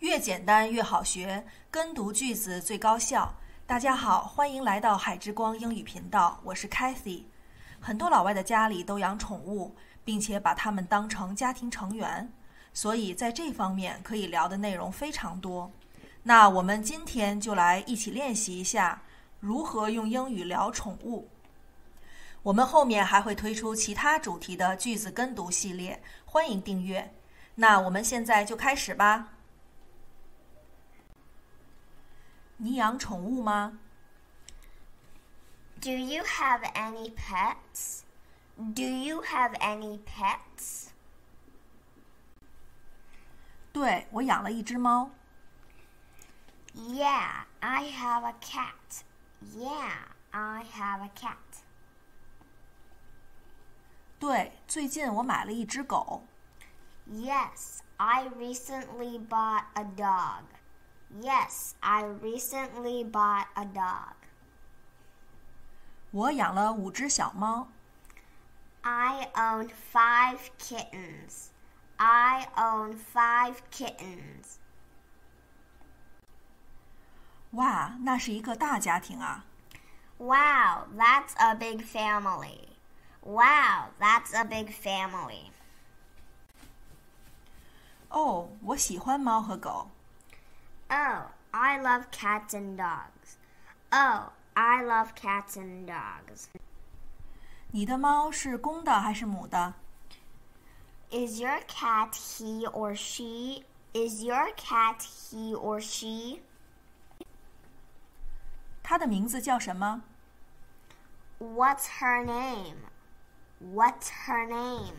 越简单越好学，跟读句子最高效。大家好，欢迎来到海之光英语频道，我是 Cathy。很多老外的家里都养宠物，并且把它们当成家庭成员，所以在这方面可以聊的内容非常多。那我们今天就来一起练习一下如何用英语聊宠物。我们后面还会推出其他主题的句子跟读系列，欢迎订阅。那我们现在就开始吧。你养宠物吗？Do you have any pets? Do you have any pets? 对，我养了一只猫。Yeah, I have a cat. Yeah, I have a cat. 对，最近我买了一只狗。Yes, I recently bought a dog. Yes, I recently bought a dog. 我养了五只小猫。I own five kittens. I own five kittens. 哇，那是一个大家庭啊！Wow, that's a big family. Wow, that's a big family. 哦，我喜欢猫和狗。 Oh, I love cats and dogs. Oh, I love cats and dogs. 你的猫是公的还是母的？Is your cat he or she? Is your cat he or she? 它的名字叫什么？What's her name? What's her name?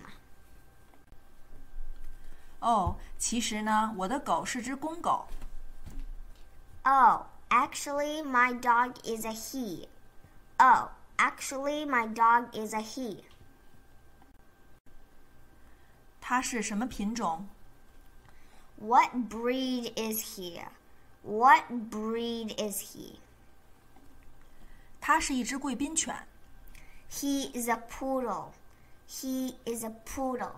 哦，其实呢，我的狗是只公狗。 Oh, actually, my dog is a he. Oh, actually, my dog is a he. 它是什么品种？What breed is he? What breed is he? 它是一只贵宾犬。He is a poodle. He is a poodle.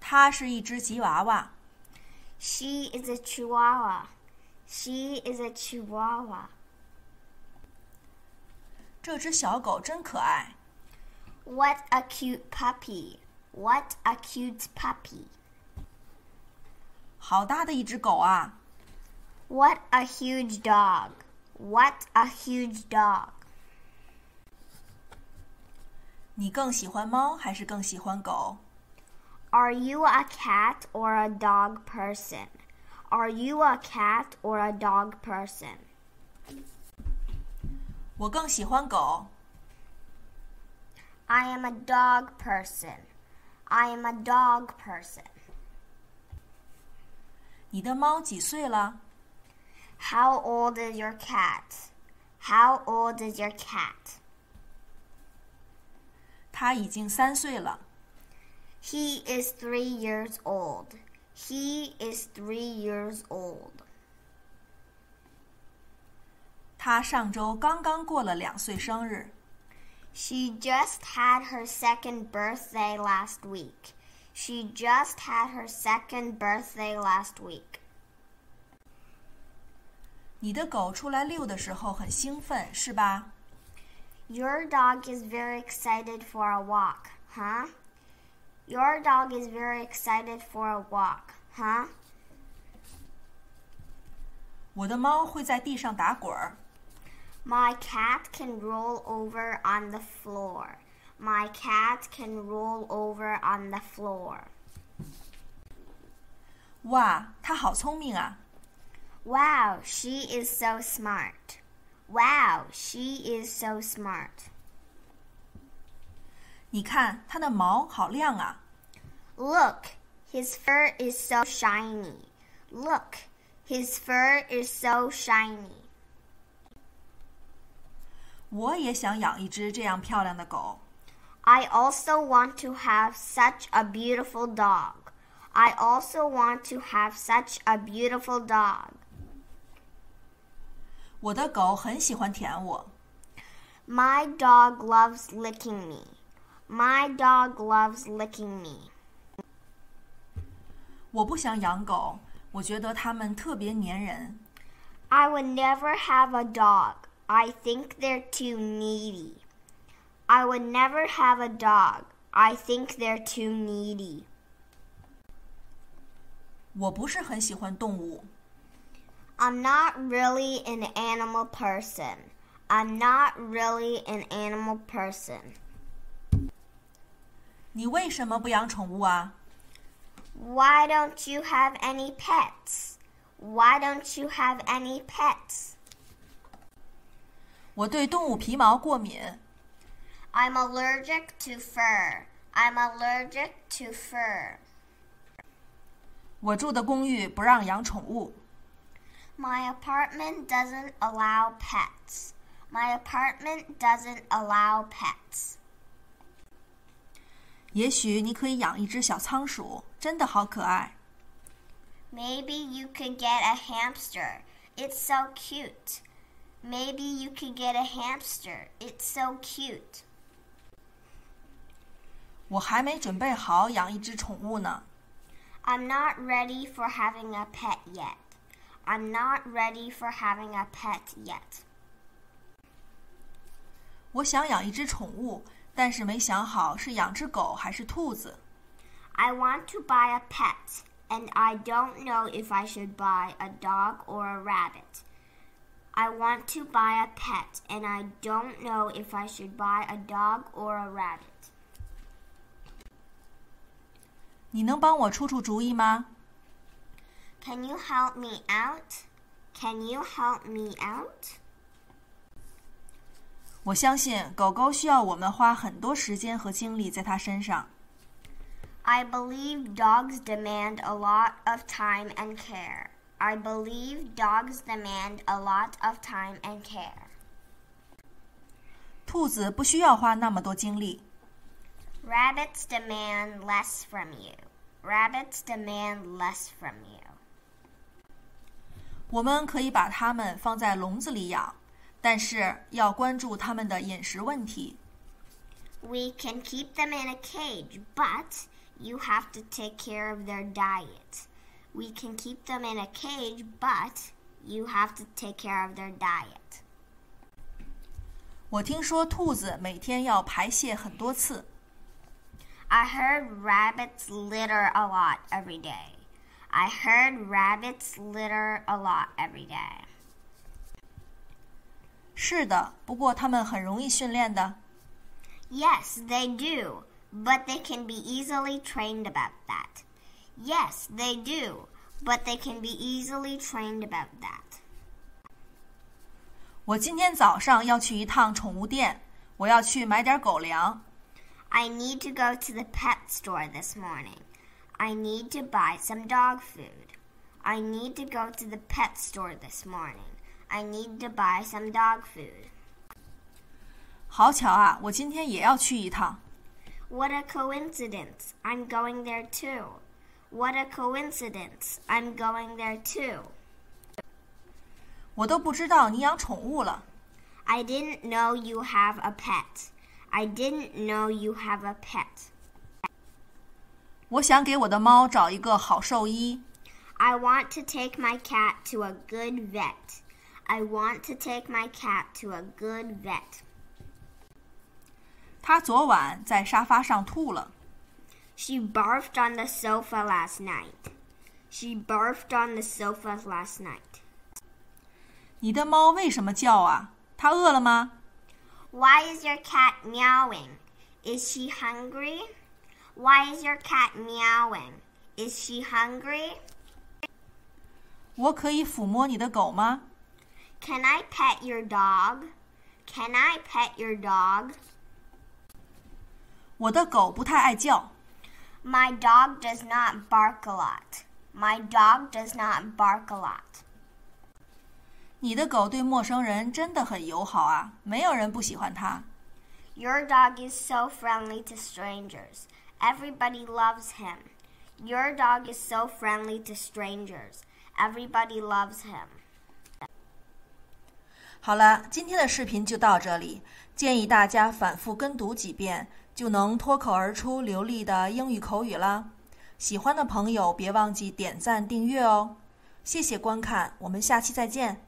它是一只吉娃娃。 she is a chihuahua. She is a chihuahua. 这只小狗真可爱。What a cute puppy. What a cute puppy. 好大的一只狗啊！What a huge dog! What a huge dog! 你更喜欢猫还是更喜欢狗 ？are you a cat or a dog person? Are you a cat or a dog person? 我更喜欢狗。I am a dog person. I am a dog person. 你的猫几岁了？How old is your cat? How old is your cat? 它已经三岁了。 he is three years old. He is three years old. 他上周刚刚过了两岁生日。She just had her second birthday last week. She just had her second birthday last week. 你的狗出来遛的时候很兴奋，是吧？Your dog is very excited for a walk, huh? Your dog is very excited for a walk, huh? 我的猫会在地上打滚儿。My cat can roll over on the floor. My cat can roll over on the floor. 哇，它好聪明啊！Wow, she is so smart. Wow, she is so smart. 你看它的毛好亮啊！Look, his fur is so shiny. Look, his fur is so shiny. 我也想养一只这样漂亮的狗。I also want to have such a beautiful dog. I also want to have such a beautiful dog. 我的狗很喜欢舔我。My dog loves licking me. My dog loves licking me. 我不想养狗，我觉得它们特别粘人。 I would never have a dog. I think they're too needy. I would never have a dog. I think they're too needy. 我不是很喜欢动物。 I'm not really an animal person. I'm not really an animal person. 你为什么不养宠物啊？ Why don't you have any pets? Why don't you have any pets? 我对动物皮毛过敏。 I'm allergic to fur. I'm allergic to fur. 我住的公寓不让养宠物。 My apartment doesn't allow pets. My apartment doesn't allow pets. 也许你可以养一只小仓鼠，真的好可爱。 Maybe you could get a hamster. It's so cute. Maybe you could get a hamster. It's so cute. 我还没准备好养一只宠物呢。 I'm not ready for having a pet yet. I'm not ready for having a pet yet. 我想养一只宠物， 但是没想好是养只狗还是兔子。 I want to buy a pet, and I don't know if I should buy a dog or a rabbit. I want to buy a pet, and I don't know if I should buy a dog or a rabbit. 你能帮我出出主意吗？ Can you help me out? Can you help me out? 我相信狗狗需要我们花很多时间和精力在它身上。 I believe dogs demand a lot of time and care. I believe dogs demand a lot of time and care. 兔子不需要花那么多精力。 Rabbits demand less from you. Rabbits demand less from you. 我们可以把它们放在笼子里养， 但是要关注它们的饮食问题。 We can keep them in a cage, but you have to take care of their diet. We can keep them in a cage, but you have to take care of their diet. 我听说兔子每天要排泄很多次。 I heard rabbits litter a lot every day. I heard rabbits litter a lot every day. 是的，不过它们很容易训练的。 Yes, they do, but they can be easily trained about that. Yes, they do, but they can be easily trained about that. 我今天早上要去一趟宠物店，我要去买点狗粮。 I need to go to the pet store this morning. I need to buy some dog food. I need to go to the pet store this morning. I need to buy some dog food. 好巧啊，我今天也要去一趟。 What a coincidence! I'm going there too. What a coincidence! I'm going there too. 我都不知道你养宠物了。 I didn't know you have a pet. I didn't know you have a pet. 我想给我的猫找一个好兽医。 I want to take my cat to a good vet. I want to take my cat to a good vet. 它昨晚在沙发上吐了。 She barfed on the sofa last night. She barfed on the sofa last night. 你的猫为什么叫啊？它饿了吗？ Why is your cat meowing? Is she hungry? Why is your cat meowing? Is she hungry? 我可以抚摸你的狗吗？ Can I pet your dog? Can I pet your dog? 我的狗不太爱叫。 My dog does not bark a lot. My dog does not bark a lot. 你的狗对陌生人真的很友好啊，没有人不喜欢它。 Your dog is so friendly to strangers. Everybody loves him. Your dog is so friendly to strangers. Everybody loves him. 好了，今天的视频就到这里，建议大家反复跟读几遍，就能脱口而出流利的英语口语了。喜欢的朋友别忘记点赞订阅哦。谢谢观看，我们下期再见。